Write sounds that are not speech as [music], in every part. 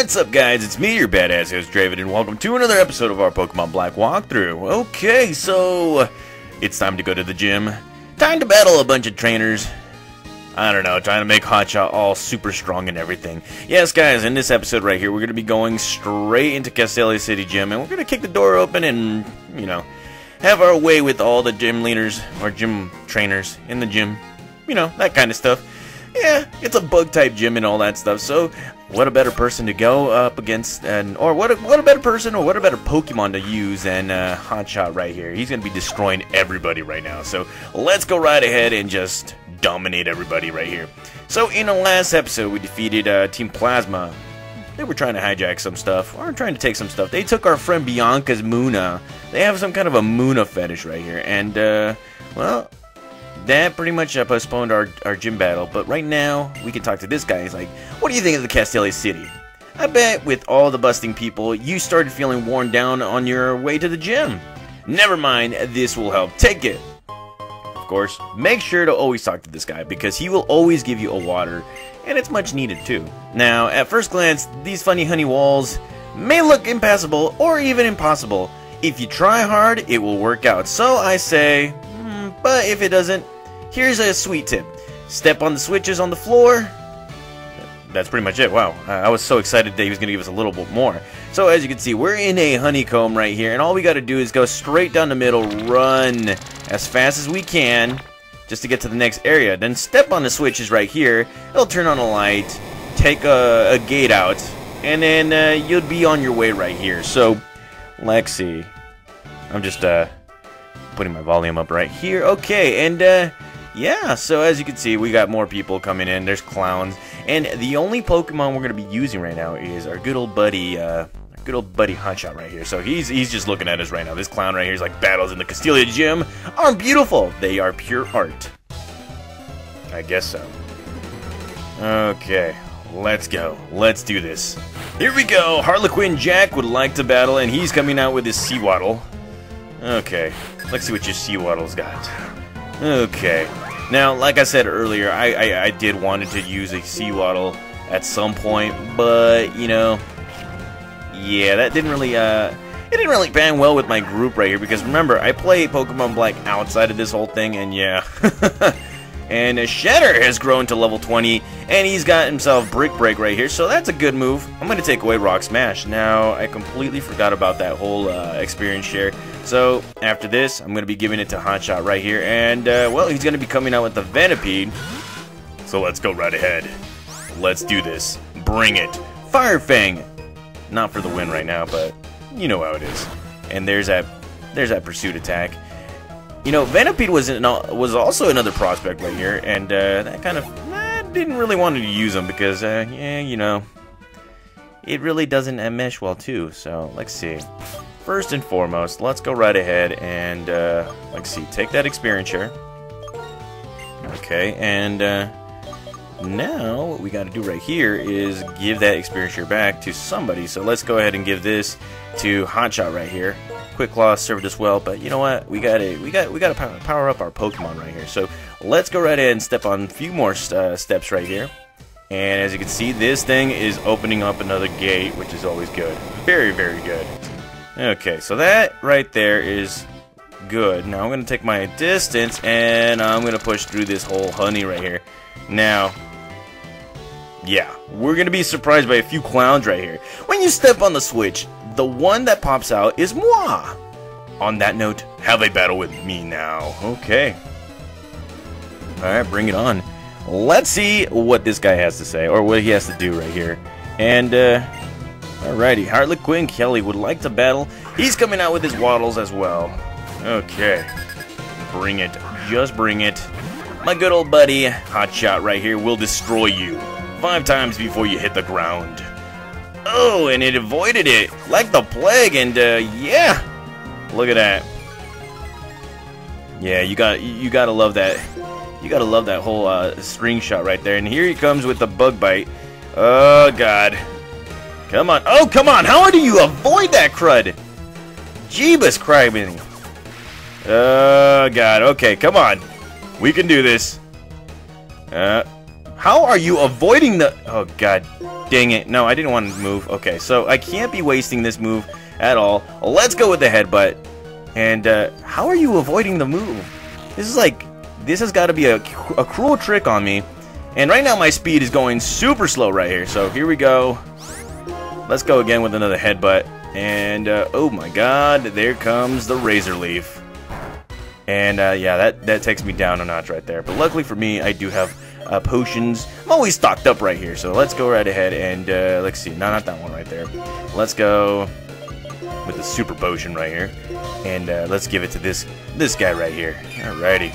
What's up, guys? It's me, your badass host, Draven, and welcome to another episode of our Pokemon Black walkthrough. Okay, so it's time to go to the gym. Time to battle a bunch of trainers. I don't know, trying to make Hotshot all super strong and everything. Yes, guys, in this episode right here, we're going to be going straight into Castelia City Gym, and we're going to kick the door open and, you know, have our way with all the gym leaders or gym trainers in the gym. You know, that kind of stuff. Yeah, it's a bug type gym and all that stuff. So, what a better person to go up against, and or what a, what a better person or what a better Pokemon to use than uh, Hotshot right here. He's gonna be destroying everybody right now. So let's go right ahead and just dominate everybody right here. So in the last episode, we defeated uh, Team Plasma. They were trying to hijack some stuff, or trying to take some stuff. They took our friend Bianca's Munna. They have some kind of a Munna fetish right here, and uh, well, that pretty much uh, postponed our, our gym battle, but right now, we can talk to this guy. He's like, what do you think of the Castelia City? I bet with all the busting people, you started feeling worn down on your way to the gym. Never mind, this will help. Take it. Of course, make sure to always talk to this guy, because he will always give you a water, and it's much needed too. Now, at first glance, these funny honey walls may look impassable, or even impossible. If you try hard, it will work out. So I say, but if it doesn't, here's a sweet tip. Step on the switches on the floor. That's pretty much it. Wow, I was so excited that he was going to give us a little bit more. So as you can see, we're in a honeycomb right here, and all we got to do is go straight down the middle, run as fast as we can, just to get to the next area. Then step on the switches right here. It'll turn on a light, take a, a gate out, and then uh, you'll be on your way right here. So, Lexi, I'm just uh, putting my volume up right here. Okay, and uh, yeah, so as you can see, we got more people coming in. There's clowns, and the only Pokemon we're gonna be using right now is our good old buddy, uh, good old buddy Hotshot right here. So he's he's just looking at us right now. This clown right here is like battles in the Castelia gym are beautiful. They are pure art. I guess so. Okay, let's go. Let's do this. Here we go. Harlequin Jack would like to battle, and he's coming out with his Sewaddle. Okay, let's see what your Sewaddle's got. Okay. Now, like I said earlier, I, I, I did wanted to use a Sewaddle at some point, but, you know, yeah, that didn't really, uh, it didn't really band well with my group right here, because remember, I play Pokemon Black outside of this whole thing, and yeah. [laughs] and uh, Shedder has grown to level 20, and he's got himself Brick Break right here, so that's a good move. I'm going to take away Rock Smash. Now, I completely forgot about that whole uh, experience share. So, after this, I'm going to be giving it to Hotshot right here, and, uh, well, he's going to be coming out with the Venipede. So let's go right ahead. Let's do this. Bring it. Fire Fang! Not for the win right now, but you know how it is. And there's that, there's that pursuit attack. You know, Venipede was was also another prospect right here, and uh, that kind of didn't really want to use him because, uh, yeah, you know, it really doesn't uh, mesh well too. So let's see. First and foremost, let's go right ahead and uh, let's see, take that experience share. Okay, and uh, now what we got to do right here is give that experience share back to somebody. So let's go ahead and give this to Hotshot right here. Quick Claw served us well, but you know what? We got to we got we got to power up our Pokemon right here. So let's go right ahead and step on a few more uh, steps right here. And as you can see, this thing is opening up another gate, which is always good. Very, very good. Okay, so that right there is good. Now I'm going to take my distance, and I'm going to push through this whole honey right here. Now, yeah, we're going to be surprised by a few clowns right here. When you step on the switch, the one that pops out is moi. On that note, have a battle with me now. Okay. Alright, bring it on. Let's see what this guy has to say, or what he has to do right here. And, uh, alrighty, Harlequin Kelly would like to battle. He's coming out with his waddles as well. Okay. Bring it. Just bring it. My good old buddy, Hotshot right here, will destroy you. Five times before you hit the ground. Oh, and it avoided it, like the plague, and, uh, yeah. Look at that. Yeah, you got you gotta love that. You gotta love that whole uh, string shot right there. And here he comes with the bug bite. Oh god. Come on. Oh come on. How do you avoid that crud? Jeebus crying. Oh god. Okay, come on. We can do this. Uh, How are you avoiding the... Oh, god dang it. No, I didn't want to move. Okay, so I can't be wasting this move at all. Let's go with the headbutt. And, uh, how are you avoiding the move? This is like... This has got to be a, a cruel trick on me. And right now my speed is going super slow right here. So here we go. Let's go again with another headbutt. And, uh, oh my god, there comes the Razor Leaf. And, uh, yeah, that, that takes me down a notch right there. But luckily for me, I do have uh, potions. I'm always stocked up right here, so let's go right ahead and uh, let's see. No, not that one right there. Let's go with the super potion right here, and uh, let's give it to this this guy right here. Alrighty.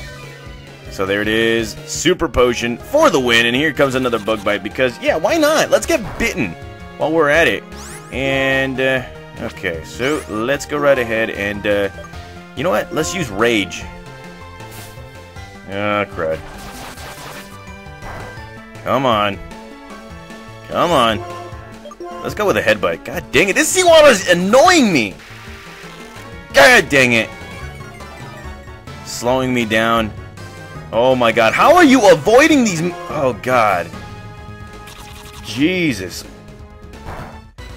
So there it is, super potion for the win, and here comes another bug bite because yeah, why not? Let's get bitten while we're at it. And uh, okay, so let's go right ahead and uh, you know what? Let's use rage. Ah, crud. Come on. Come on. Let's go with a headbutt. God dang it. This Sewaddle is annoying me. God dang it. Slowing me down. Oh my god. How are you avoiding these... Oh god. Jesus.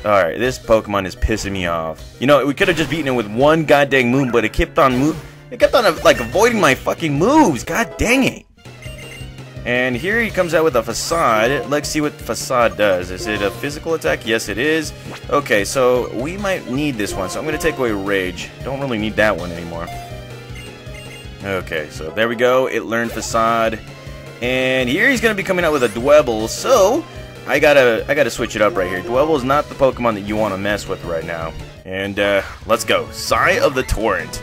Alright, this Pokemon is pissing me off. You know, we could have just beaten it with one god goddamn move, but it kept on move. It kept on, like, avoiding my fucking moves. God dang it. And here he comes out with a Facade. Let's see what Facade does. Is it a physical attack? Yes, it is. Okay, so we might need this one. So I'm going to take away Rage. Don't really need that one anymore. Okay, so there we go. It learned Facade. And here he's going to be coming out with a Dwebble. So I gotta, I gotta switch it up right here. Dwebble is not the Pokemon that you want to mess with right now. And uh, let's go. Sigh of the Torrent.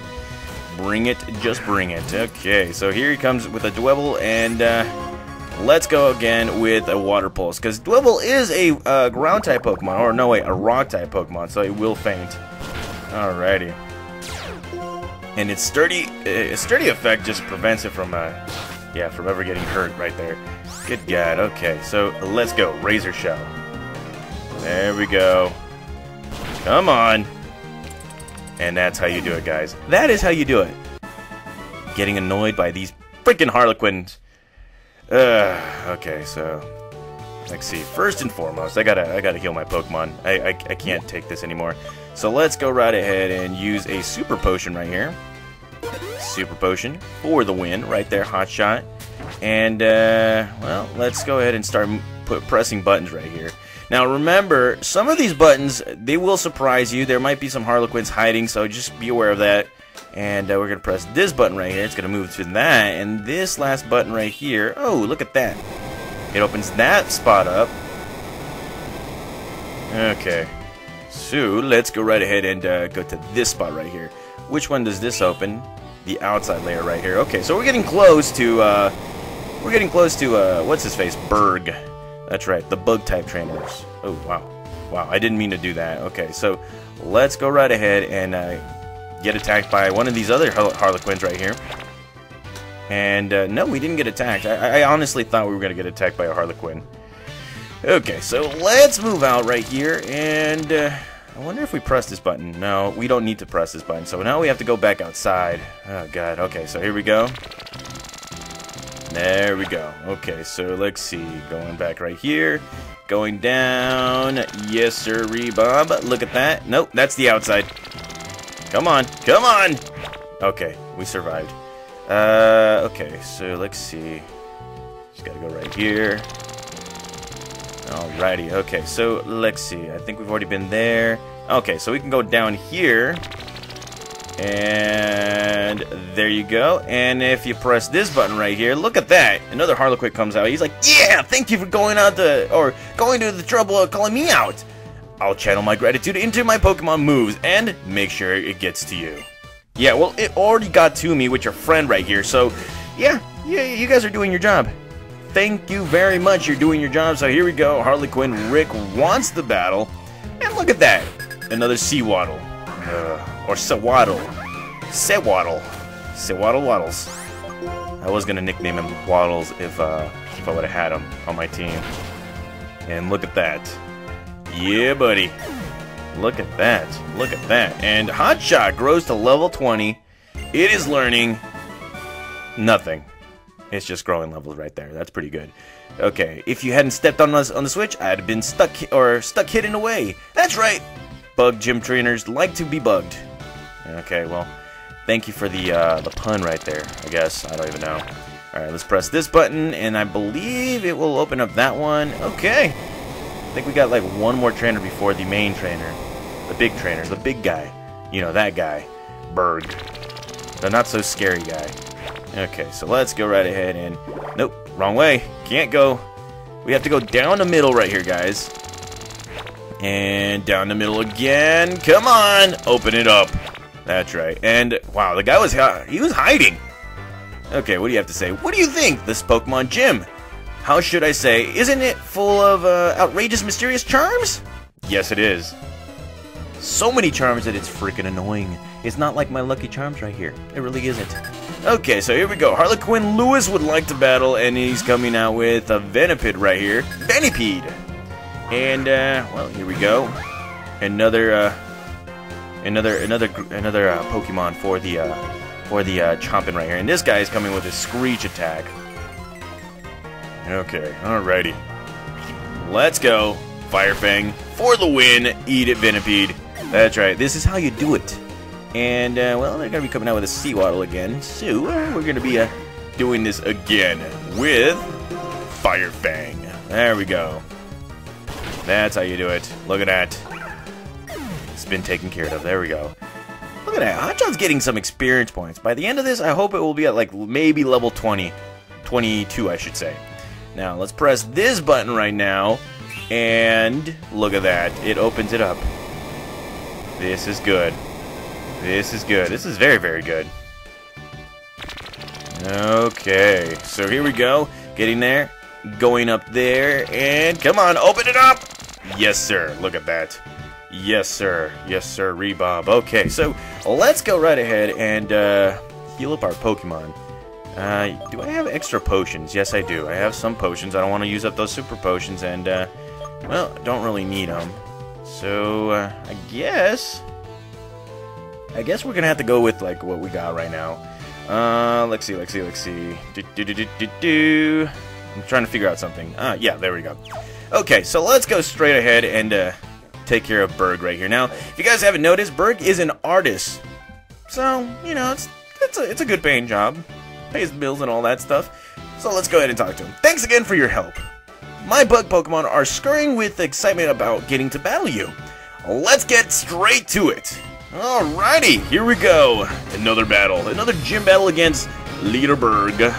Bring it, just bring it. Okay, so here he comes with a Dwebble, and uh, Let's go again with a Water Pulse, because Dwebble is a uh, Ground-type Pokemon, or no, wait, a Rock-type Pokemon, so it will faint. Alrighty. And its sturdy, uh, sturdy effect just prevents it from, uh, yeah, from ever getting hurt right there. Good God, okay, so let's go, Razor Shell. There we go. Come on. And that's how you do it, guys. That is how you do it. Getting annoyed by these freaking Harlequins. Okay, so let's see. First and foremost, I gotta I gotta heal my Pokemon. I, I, I can't take this anymore. So let's go right ahead and use a Super Potion right here. Super Potion for the win, right there, Hot Shot. And uh, well, let's go ahead and start put, pressing buttons right here. Now remember, some of these buttons they will surprise you. There might be some Harlequins hiding, so just be aware of that. And uh, we're going to press this button right here. It's going to move to that. And this last button right here. Oh, look at that. It opens that spot up. Okay. So, let's go right ahead and uh, go to this spot right here. Which one does this open? The outside layer right here. Okay, so we're getting close to, uh, we're getting close to, uh, what's his face? Burgh. That's right, the bug type trainers. Oh, wow. Wow, I didn't mean to do that. Okay, so let's go right ahead and uh, get attacked by one of these other Harlequins right here. And uh, no, we didn't get attacked. I, I honestly thought we were going to get attacked by a Harlequin. Okay, so let's move out right here, and uh, I wonder if we press this button. No, we don't need to press this button, so now we have to go back outside. Oh, God. Okay, so here we go. There we go. Okay, so let's see. Going back right here. Going down. Yes, sir, Bob. Look at that. Nope, that's the outside. Come on, come on! Okay, we survived. Uh, okay, so let's see. Just gotta go right here. Alrighty, okay, so let's see. I think we've already been there. Okay, so we can go down here. And there you go. And if you press this button right here, look at that. Another Harlequin comes out. He's like, yeah, thank you for going out the, or going to the trouble of calling me out. I'll channel my gratitude into my Pokemon moves and make sure it gets to you. Yeah, well, it already got to me with your friend right here, so yeah, yeah, you guys are doing your job. Thank you very much, you're doing your job. So here we go, Harlequin Rick wants the battle, and look at that, another Seawaddle, uh, or Sewaddle, Sewaddle, Sewaddle Waddles. I was gonna nickname him Waddles if uh, if I would have had him on my team. And look at that. Yeah, buddy. Look at that. Look at that. And Hotshot grows to level 20. It is learning nothing. It's just growing levels right there. That's pretty good. Okay, if you hadn't stepped on us on the switch, I'd have been stuck or stuck hidden away. That's right. Bug gym trainers like to be bugged. Okay, well, thank you for the uh, the pun right there. I guess I don't even know. All right, let's press this button, and I believe it will open up that one. Okay. I think we got like one more trainer before the main trainer, the big trainer, the big guy. You know that guy, Burgh, the not so scary guy. Okay, so let's go right ahead and nope, wrong way. Can't go. We have to go down the middle right here, guys. And down the middle again. Come on, open it up. That's right. And wow, the guy was he was hiding. Okay, what do you have to say? What do you think, this Pokemon gym? How should I say? Isn't it full of uh, outrageous, mysterious charms? Yes, it is. So many charms that it's freaking annoying. It's not like my Lucky Charms right here. It really isn't. Okay, so here we go. Harlequin Lewis would like to battle, and he's coming out with a Venipede right here. Venipede! And, uh, well, here we go. Another, uh, another, another, another, uh, Pokemon for the, uh, for the, uh, Chompin right here. And this guy is coming with a Screech attack. Okay, alrighty. Let's go. Fire Fang for the win. Eat it, Venipede. That's right. This is how you do it. And, uh, well, they're going to be coming out with a Sewaddle again. So, uh, we're going to be uh, doing this again with Fire Fang. There we go. That's how you do it. Look at that. Been taken care of. There we go. Look at that. Hotshot's getting some experience points. By the end of this, I hope it will be at, like, maybe level 20. 22, I should say. Now, let's press this button right now. And look at that. It opens it up. This is good. This is good. This is very, very good. Okay, so here we go. Getting there. Going up there. And come on, open it up! Yes, sir. Look at that. Yes, sir. Yes, sir. Rebob. Okay, so let's go right ahead and uh, heal up our Pokemon. Uh, do I have extra potions? Yes, I do. I have some potions. I don't want to use up those super potions, and, uh, well, don't really need them. So, uh, I guess... I guess we're gonna have to go with like what we got right now. Uh, let's see, let's see, let's see. Do, do, do, do, do. I'm trying to figure out something. Ah, yeah, there we go. Okay, so let's go straight ahead and uh, take care of Burgh right here. Now, if you guys haven't noticed, Burgh is an artist, so you know it's it's a it's a good paying job, pays bills and all that stuff. So let's go ahead and talk to him. Thanks again for your help. My bug Pokemon are scurrying with excitement about getting to battle you. Let's get straight to it. Alrighty, here we go. Another battle. Another gym battle against Leader Burgh.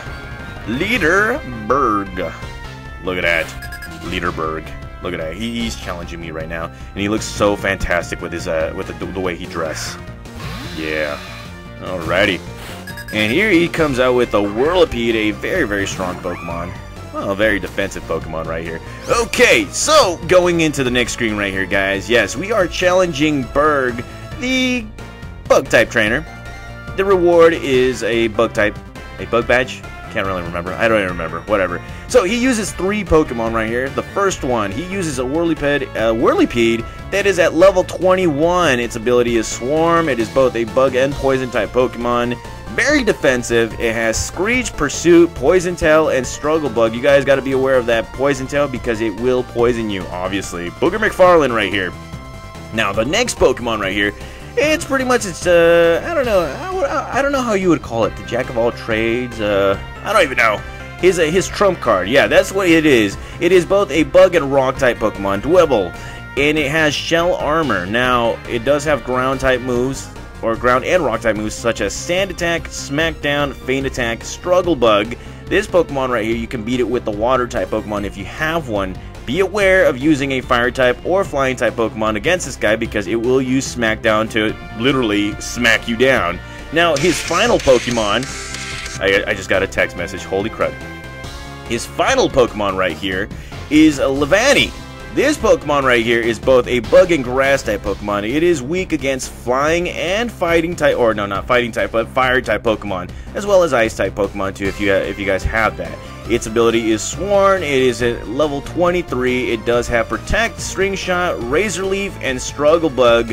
Leaderberg. Look at that. Leader Burgh. Look at that. he's challenging me right now. And he looks so fantastic with his uh with the, the way he dress. Yeah. Alrighty. And here he comes out with a Whirlipede, a very, very strong Pokemon. Well, a very defensive Pokemon right here. Okay, so going into the next screen right here, guys. Yes, we are challenging Burgh the bug type trainer. The reward is a bug type, a bug badge. Can't really remember. I don't even remember. Whatever. So he uses three Pokemon right here. The first one, he uses a Whirlipede, Whirlipede that is at level 21. Its ability is Swarm. It is both a bug and poison type Pokemon. Very defensive. It has Screech, Pursuit, Poison Tail, and Struggle Bug. You guys got to be aware of that Poison Tail because it will poison you, obviously. Booger McFarlane right here. Now, the next Pokemon right here, it's pretty much, it's, uh, I don't know, I, I don't know how you would call it, the Jack of all trades, uh, I don't even know. His, uh, his trump card, yeah, that's what it is. It is both a bug and rock type Pokemon, Dwebble, and it has shell armor. Now, it does have ground type moves, or ground and rock type moves, such as Sand Attack, Smackdown, Feint Attack, Struggle Bug. This Pokemon right here, you can beat it with the water type Pokemon if you have one, be aware of using a fire type or flying type Pokemon against this guy because it will use Smackdown to literally smack you down. Now, his final Pokemon, I, I just got a text message, holy crud. His final Pokemon right here is Leavanny. This Pokemon right here is both a bug and grass type Pokemon. It is weak against flying and fighting type, or no, not fighting type, but fire type Pokemon, as well as ice type Pokemon too, if you if you guys have that. Its ability is Swarm. It is at level 23. It does have Protect, String Shot, Razor Leaf, and Struggle Bug.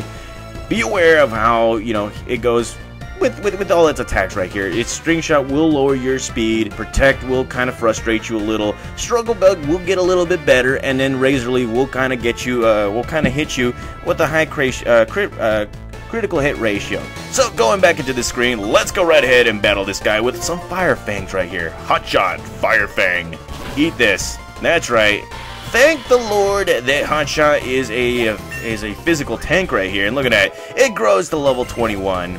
Be aware of how, you know, it goes with, with, with all its attacks right here. Its String Shot will lower your speed, Protect will kind of frustrate you a little, Struggle Bug will get a little bit better, and then Razor Leaf will kind of get you, uh, will kind of hit you with a high crit, uh, crit, uh, critical hit ratio. So going back into the screen, let's go right ahead and battle this guy with some Fire Fangs right here. Hot Shot, Fire Fang. Eat this. That's right. Thank the Lord that Hotshot is a is a physical tank right here. And look at that. It grows to level 21.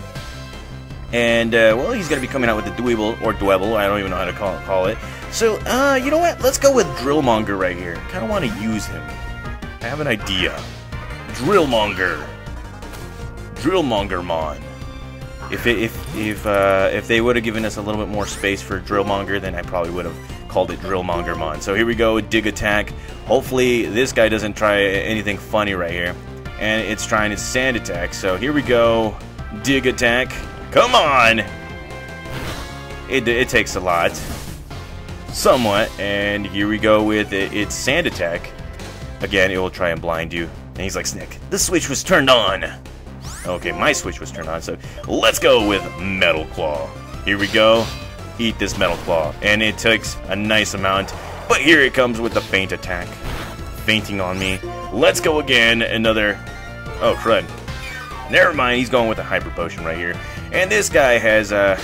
And, uh, well, he's going to be coming out with the Dweeble, or Dwebble, I don't even know how to call, call it. So, uh, you know what? Let's go with Drillmonger right here. kind of want to use him. I have an idea. Drillmonger. Drillmongermon. If it, if if uh, if they would have given us a little bit more space for Drillmonger, then I probably would have called it Drillmongermon. So here we go, Dig Attack. Hopefully this guy doesn't try anything funny right here. And it's trying its Sand Attack. So here we go, Dig Attack. Come on! It, it takes a lot. Somewhat. And here we go with it, its Sand Attack. Again, it will try and blind you. And he's like, Snick, the switch was turned on. Okay, my switch was turned on, so let's go with Metal Claw. Here we go eat this Metal Claw. And it takes a nice amount. But here it comes with the faint attack. Fainting on me. Let's go again. Another... Oh, crud. Never mind, he's going with a Hyper Potion right here. And this guy has, uh,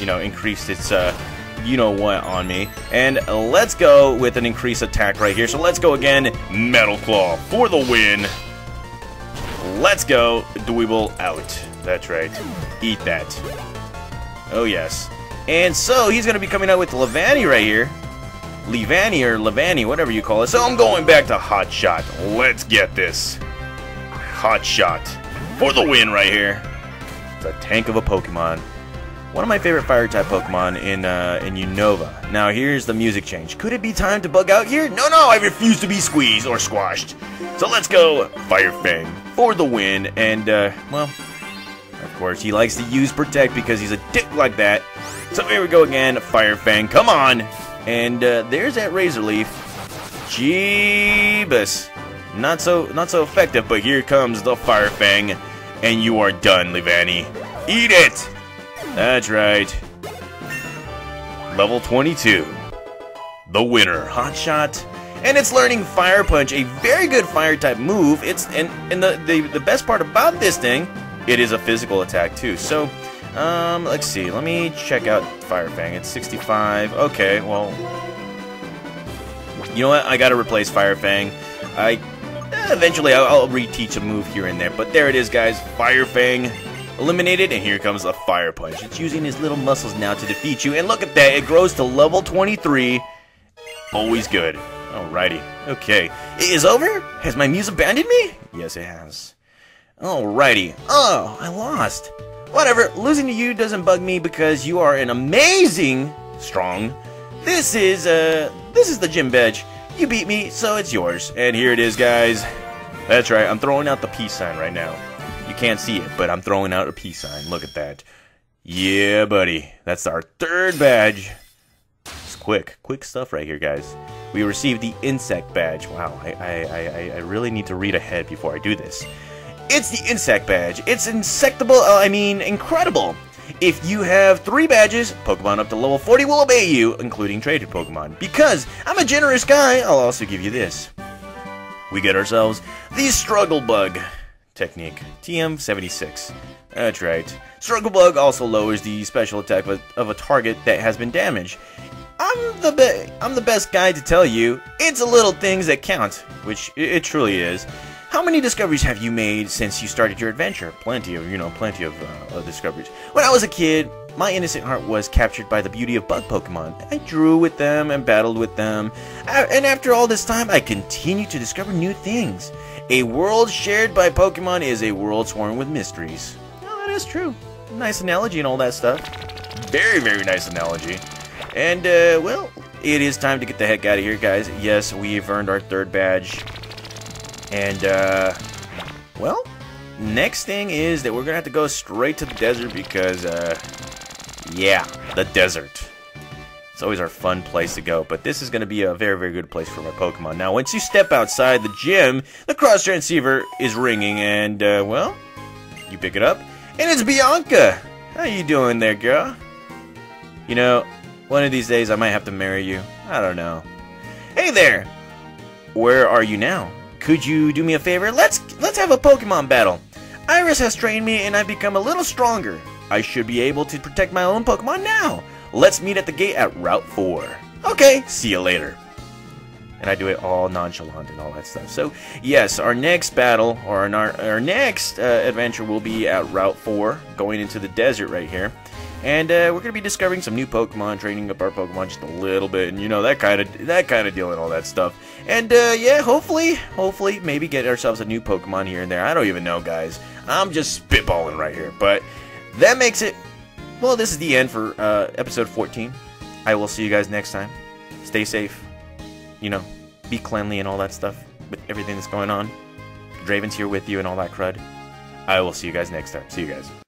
you know, increased its, uh, you know what on me. And let's go with an increased attack right here. So let's go again. Metal Claw for the win. Let's go. Dweeble out. That's right. Eat that. Oh, yes. And so he's going to be coming out with Leavanny right here. Levani or Leavanny, whatever you call it. So I'm going back to Hot Shot. Let's get this. Hot Shot for the win right here. It's a tank of a Pokemon. One of my favorite Fire-type Pokemon in uh, in Unova. Now here's the music change. Could it be time to bug out here? No, no, I refuse to be squeezed or squashed. So let's go Fire Fang for the win. And, uh, well, of course, he likes to use Protect because he's a dick like that. So here we go again, Fire Fang, come on! And uh, there's that Razor Leaf. Jeebus. Not so, not so effective, but here comes the Fire Fang, and you are done, Leavanny. Eat it! That's right. Level 22. The winner, Hot Shot. And it's learning Fire Punch, a very good fire type move. It's and, and the, the the best part about this thing, it is a physical attack too. So um, let's see. Let me check out Fire Fang. It's 65. Okay, well... You know what? I gotta replace Fire Fang. I... Eh, eventually, I'll, I'll reteach a move here and there. But there it is, guys. Fire Fang eliminated, and here comes a Fire Punch. It's using his little muscles now to defeat you. And look at that. It grows to level 23. Always good. Alrighty. Okay. It is over? Has my muse abandoned me? Yes, it has. Alrighty. Oh, I lost. Whatever, losing to you doesn't bug me because you are an amazing strong. This is, uh, this is the gym badge. You beat me, so it's yours. And here it is, guys. That's right, I'm throwing out the peace sign right now. You can't see it, but I'm throwing out a peace sign. Look at that. Yeah, buddy. That's our third badge. It's quick. Quick stuff right here, guys. We received the insect badge. Wow, I, I, I, I really need to read ahead before I do this. It's the Insect Badge. It's insectable, uh, I mean, incredible. If you have three badges, Pokemon up to level 40 will obey you, including traded Pokemon. Because I'm a generous guy, I'll also give you this. We get ourselves the Struggle Bug technique, TM76. That's right. Struggle Bug also lowers the special attack of a target that has been damaged. I'm the be I'm the best guy to tell you, it's the little things that count, which it truly is. How many discoveries have you made since you started your adventure? Plenty of, you know, plenty of uh, discoveries. When I was a kid, my innocent heart was captured by the beauty of bug Pokemon. I drew with them and battled with them. And after all this time, I continue to discover new things. A world shared by Pokemon is a world swarming with mysteries. Oh, that is true. Nice analogy and all that stuff. Very, very nice analogy. And, uh, well, it is time to get the heck out of here, guys. Yes, we've earned our third badge. And, uh, well, next thing is that we're going to have to go straight to the desert because, uh, yeah, the desert. It's always our fun place to go, but this is going to be a very, very good place for my Pokemon. Now, once you step outside the gym, the cross transceiver is ringing, and, uh, well, you pick it up, and it's Bianca! How you doing there, girl? You know, one of these days I might have to marry you. I don't know. Hey there! Where are you now? Could you do me a favor? Let's let's have a Pokemon battle. Iris has trained me and I've become a little stronger. I should be able to protect my own Pokemon now. Let's meet at the gate at Route 4. Okay, see you later. And I do it all nonchalant and all that stuff. So, yes, our next battle, or our, our next uh, adventure will be at Route 4, going into the desert right here. And uh, we're gonna be discovering some new Pokemon, training up our Pokemon just a little bit, and you know that kind of that kind of deal and all that stuff. And uh, yeah, hopefully, hopefully, maybe get ourselves a new Pokemon here and there. I don't even know, guys. I'm just spitballing right here, but that makes it. Well, this is the end for uh, episode 14. I will see you guys next time. Stay safe. You know, be cleanly and all that stuff with everything that's going on. Draven's here with you and all that crud. I will see you guys next time. See you guys.